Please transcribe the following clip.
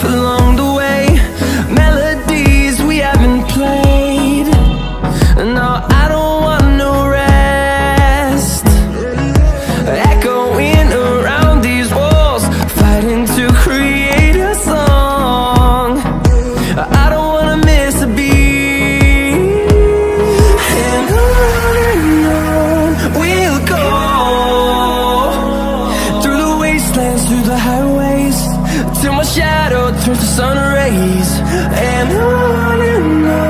for long. through the sun rays and on and on